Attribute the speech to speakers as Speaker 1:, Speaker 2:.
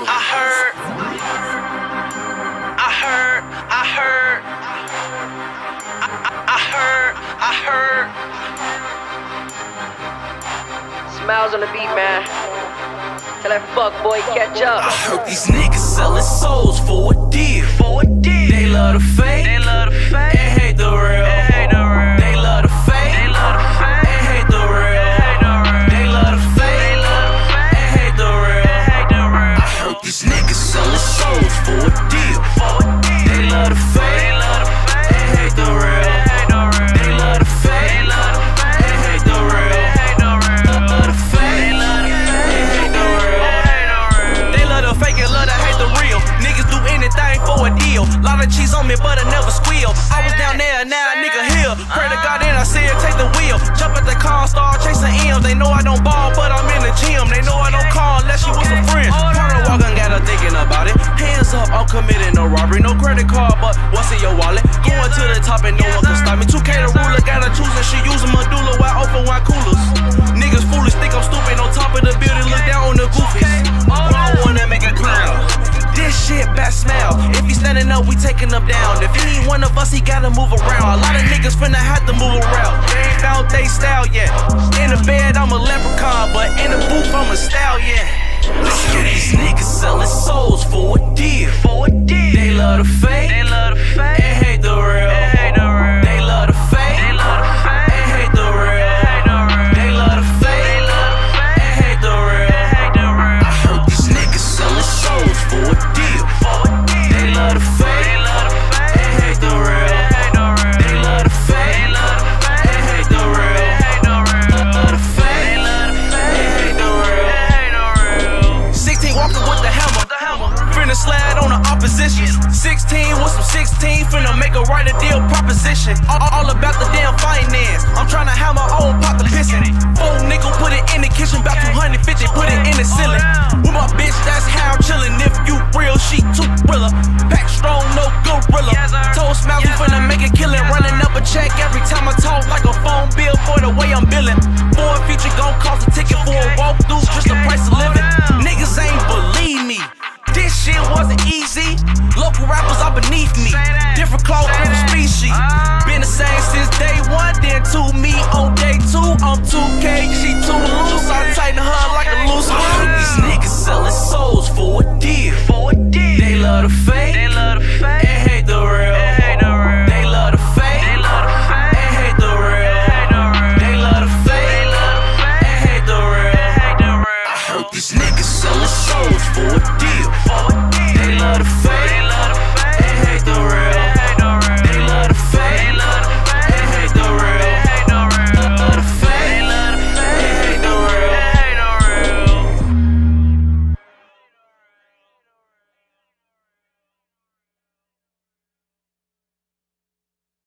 Speaker 1: I heard. I heard. I heard. I, I, I heard. I heard.
Speaker 2: Smylez on the beat, man. Tell that fuck boy catch up.
Speaker 1: I heard these niggas selling souls for a deal.
Speaker 2: For a deal.
Speaker 1: They love the fake.
Speaker 2: They
Speaker 1: know I don't ball, but I'm in the gym. They know I don't call unless you with some friends. Corner walking, got her thinking about it. Hands up, I'm committing no robbery. No credit card, but what's in your wallet? Going to the top and no one can stop me. 2K the ruler, gotta choose and she using medulla standing up, we taking him down. If any one of us, he gotta move around. A lot of niggas finna have to move around. They ain't found they style yet. In the bed, I'm a leprechaun, but in opposition. 16 with some 16, finna make a right a deal proposition. All, all about the damn finance. I'm tryna have my own pot to pissin'. Four nickel, put it in the kitchen, about 250, put it in the ceiling. With my bitch, that's how I'm chillin'. If you real, she too thriller. Pack strong, no gorilla.
Speaker 2: Yes.
Speaker 1: Told Smylez,
Speaker 2: Yes,
Speaker 1: finna make a killing. Running up a check every time I talk, like a phone bill for the way I'm billing. Foreign feature gon' cost two me on day two. I'm 2K,